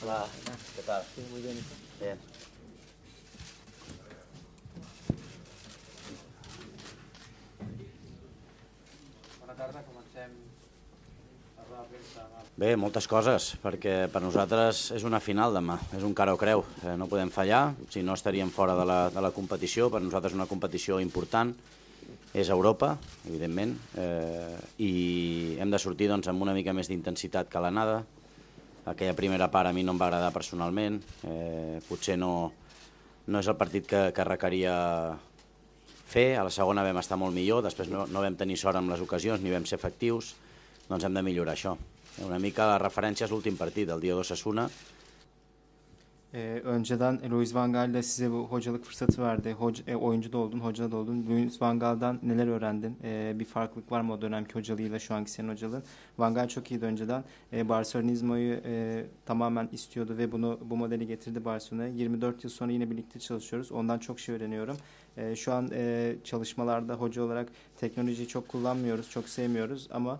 Hola, ¿qué tal? Sí, muy bien. Bien. Bona tarda, comencem a de premsa Bé, moltes coses, perquè per nosaltres és una final demà, és un cara o creu, eh, no podem fallar, si no estaríem fora de la, de la competició, per nosaltres és una competició important, és Europa, evidentment, eh, i hem de sortir doncs, amb una mica més d'intensitat que l'anada, aquella primera part a mi no em va agradar personalment, eh, potser no, no és el partit que, que requeria fer, a la segona vam estar molt millor, després no, no vam tenir sort amb les ocasions ni vam ser efectius, doncs hem de millorar això. Una mica la referència és l'últim partit, el dia d'Osasuna, Ee, önceden Louis Van Gaal de size bu hocalık fırsatı verdi. Hoca, e, oyuncu da oldun, hoca da oldun. Louis Van Gaal'dan neler öğrendin? Ee, bir farklılık var mı o dönemki hocalığıyla şu anki senin hocalığın? Van Gaal çok iyiydi önceden. Ee, Barcelonizmo'yu e, tamamen istiyordu ve bunu bu modeli getirdi Barcelona'ya. 24 yıl sonra yine birlikte çalışıyoruz. Ondan çok şey öğreniyorum. Ee, şu an e, çalışmalarda hoca olarak teknolojiyi çok kullanmıyoruz, çok sevmiyoruz ama e,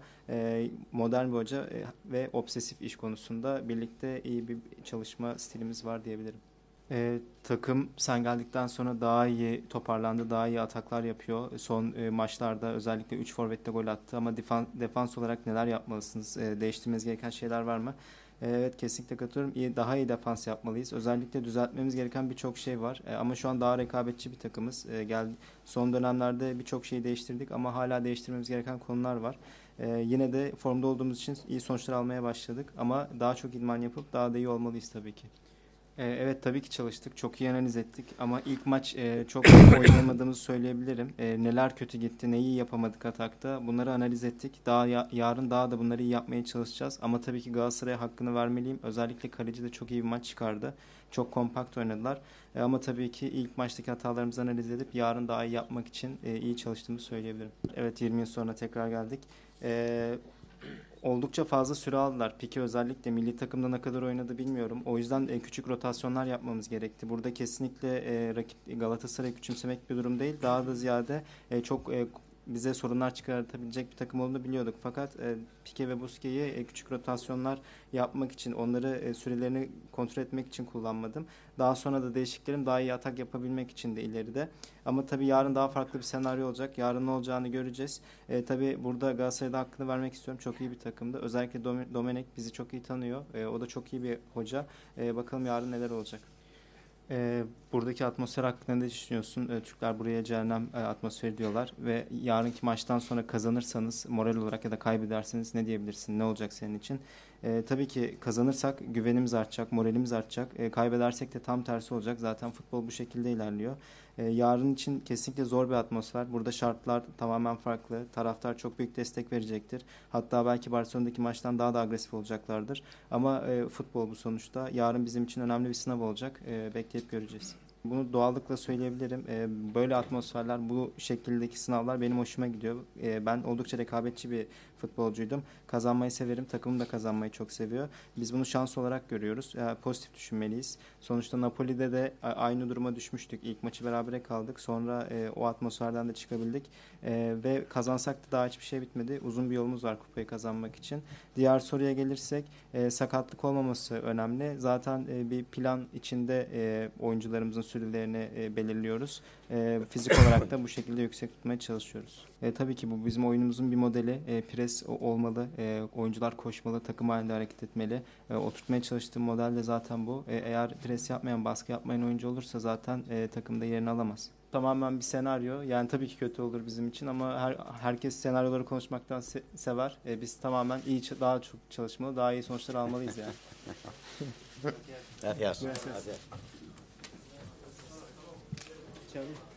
modern bir hoca e, ve obsesif iş konusunda birlikte iyi bir çalışma stilimiz var diyebilirim. E, takım sen geldikten sonra daha iyi toparlandı, daha iyi ataklar yapıyor. Son e, maçlarda özellikle 3 forvette gol attı ama defan, defans olarak neler yapmalısınız? E, değiştirmeniz gereken şeyler var mı? Evet kesinlikle katılıyorum. Daha iyi defans yapmalıyız. Özellikle düzeltmemiz gereken birçok şey var. E, ama şu an daha rekabetçi bir takımız. E, gel, son dönemlerde birçok şeyi değiştirdik ama hala değiştirmemiz gereken konular var. E, yine de formda olduğumuz için iyi sonuçlar almaya başladık ama daha çok idman yapıp daha da iyi olmalıyız tabii ki. E, Evet tabii ki çalıştık. Çok iyi analiz ettik ama ilk maç e, çok oynayamadığımızı söyleyebilirim. E, neler kötü gitti, neyi yapamadık atakta bunları analiz ettik. Daha ya- yarın daha da bunları iyi yapmaya çalışacağız. Ama tabii ki Galatasaray'a hakkını vermeliyim. Özellikle kaleci de çok iyi bir maç çıkardı. Çok kompakt oynadılar. E, ama tabii ki ilk maçtaki hatalarımızı analiz edip yarın daha iyi yapmak için e, iyi çalıştığımızı söyleyebilirim. Evet 20 yıl sonra tekrar geldik. E, oldukça fazla süre aldılar. Piki özellikle milli takımda ne kadar oynadı bilmiyorum. O yüzden e, küçük rotasyonlar yapmamız gerekti. Burada kesinlikle e, rakip Galatasaray'ı küçümsemek bir durum değil. Daha da ziyade e, çok e, bize sorunlar çıkartabilecek bir takım olduğunu biliyorduk. Fakat e, Pike ve Busquets'i e, küçük rotasyonlar yapmak için, onları e, sürelerini kontrol etmek için kullanmadım. Daha sonra da değişiklerim daha iyi atak yapabilmek için de ileride. Ama tabii yarın daha farklı bir senaryo olacak. Yarın ne olacağını göreceğiz. E, tabii burada Galatasaray'da hakkını vermek istiyorum. Çok iyi bir takımdı. Özellikle Dom- Domenek bizi çok iyi tanıyor. E, o da çok iyi bir hoca. E, bakalım yarın neler olacak. E, buradaki atmosfer hakkında ne düşünüyorsun? E, Türkler buraya cehennem e, atmosferi diyorlar ve yarınki maçtan sonra kazanırsanız moral olarak ya da kaybederseniz ne diyebilirsin? Ne olacak senin için? E, tabii ki kazanırsak güvenimiz artacak, moralimiz artacak. E, kaybedersek de tam tersi olacak. Zaten futbol bu şekilde ilerliyor. E, yarın için kesinlikle zor bir atmosfer. Burada şartlar tamamen farklı. Taraftar çok büyük destek verecektir. Hatta belki Barcelona'daki maçtan daha da agresif olacaklardır. Ama e, futbol bu sonuçta. Yarın bizim için önemli bir sınav olacak. E, bekleyip göreceğiz. Bunu doğallıkla söyleyebilirim. E, böyle atmosferler, bu şekildeki sınavlar benim hoşuma gidiyor. E, ben oldukça rekabetçi bir futbolcuydum. Kazanmayı severim. Takımım da kazanmayı çok seviyor. Biz bunu şans olarak görüyoruz. E, pozitif düşünmeliyiz. Sonuçta Napoli'de de aynı duruma düşmüştük. İlk maçı berabere kaldık. Sonra e, o atmosferden de çıkabildik. E, ve kazansak da daha hiçbir şey bitmedi. Uzun bir yolumuz var kupayı kazanmak için. Diğer soruya gelirsek e, sakatlık olmaması önemli. Zaten e, bir plan içinde e, oyuncularımızın sürelerini e, belirliyoruz. E, fizik olarak da bu şekilde yüksek tutmaya çalışıyoruz. E, tabii ki bu bizim oyunumuzun bir modeli. E, pres olmalı, e, oyuncular koşmalı, takım halinde hareket etmeli. E, oturtmaya çalıştığım model de zaten bu. E, eğer pres yapmayan, baskı yapmayan oyuncu olursa zaten e, takımda yerini alamaz. Tamamen bir senaryo. Yani tabii ki kötü olur bizim için ama her herkes senaryoları konuşmaktan se- sever. E, biz tamamen iyi, daha çok çalışmalı, daha iyi sonuçlar almalıyız yani. Gracias. Gracias. Gracias. 行。